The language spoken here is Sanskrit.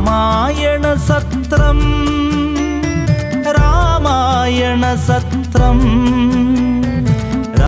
रामायणसत्रम् रामायणसत्रम्।